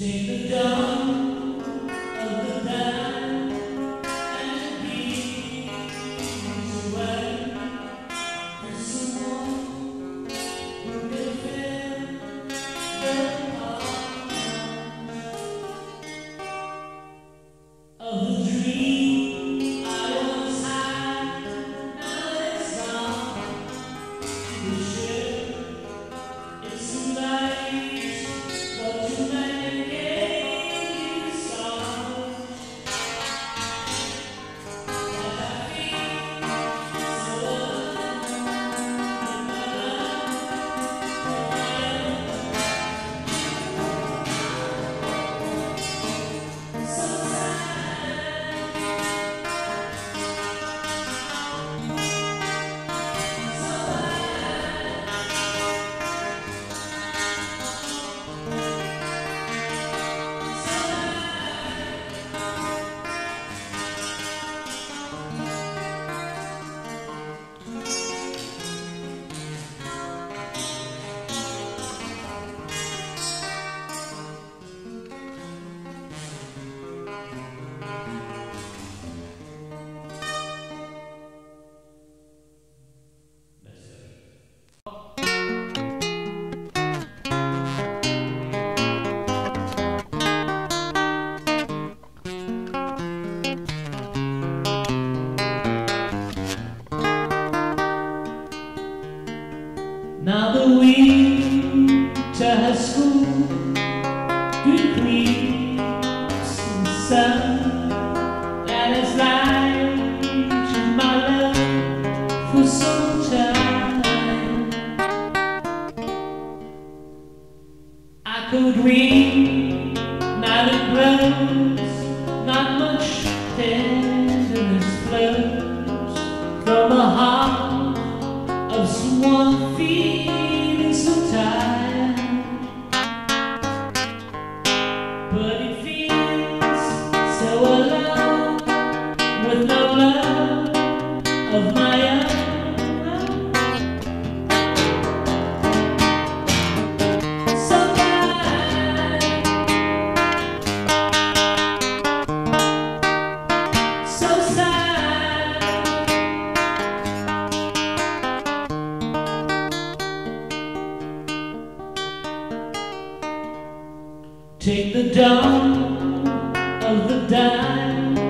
Take the dog. could read, not a close. Take the dawn of the dime.